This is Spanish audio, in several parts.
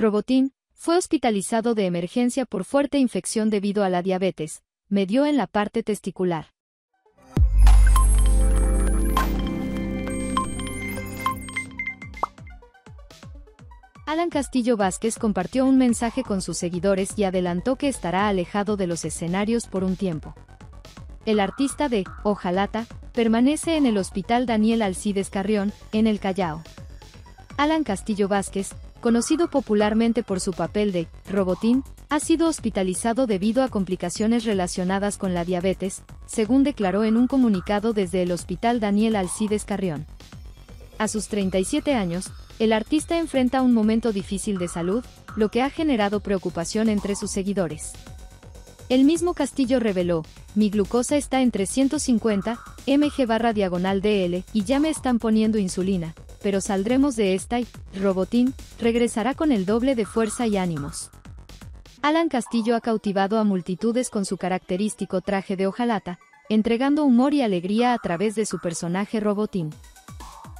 Robotín, fue hospitalizado de emergencia por fuerte infección debido a la diabetes, me dio en la parte testicular. Alan Castillo Vázquez compartió un mensaje con sus seguidores y adelantó que estará alejado de los escenarios por un tiempo. El artista de Ojalata permanece en el Hospital Daniel Alcides Carrión, en el Callao. Alan Castillo Vázquez, conocido popularmente por su papel de Robotín, ha sido hospitalizado debido a complicaciones relacionadas con la diabetes, según declaró en un comunicado desde el Hospital Daniel Alcides Carrión. A sus 37 años, el artista enfrenta un momento difícil de salud, lo que ha generado preocupación entre sus seguidores. El mismo Castillo reveló, mi glucosa está en 350 mg barra diagonal DL y ya me están poniendo insulina, pero saldremos de esta y, Robotín, regresará con el doble de fuerza y ánimos. Alan Castillo ha cautivado a multitudes con su característico traje de hojalata, entregando humor y alegría a través de su personaje Robotín.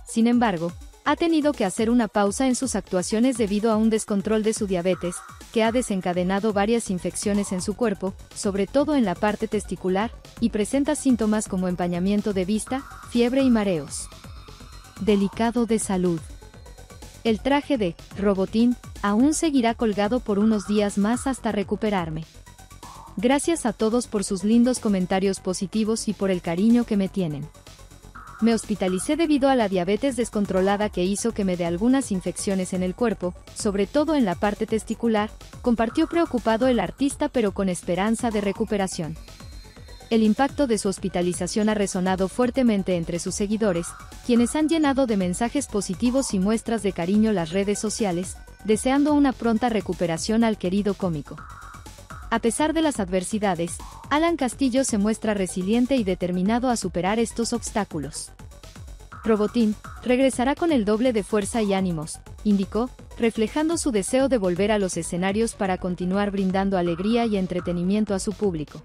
Sin embargo, ha tenido que hacer una pausa en sus actuaciones debido a un descontrol de su diabetes, que ha desencadenado varias infecciones en su cuerpo, sobre todo en la parte testicular, y presenta síntomas como empañamiento de vista, fiebre y mareos. Delicado de salud. El traje de Robotín aún seguirá colgado por unos días más hasta recuperarme. Gracias a todos por sus lindos comentarios positivos y por el cariño que me tienen. Me hospitalicé debido a la diabetes descontrolada que hizo que me dé algunas infecciones en el cuerpo, sobre todo en la parte testicular, compartió preocupado el artista pero con esperanza de recuperación. El impacto de su hospitalización ha resonado fuertemente entre sus seguidores, quienes han llenado de mensajes positivos y muestras de cariño las redes sociales, deseando una pronta recuperación al querido cómico. A pesar de las adversidades, Alan Castillo se muestra resiliente y determinado a superar estos obstáculos. Robotín regresará con el doble de fuerza y ánimos, indicó, reflejando su deseo de volver a los escenarios para continuar brindando alegría y entretenimiento a su público.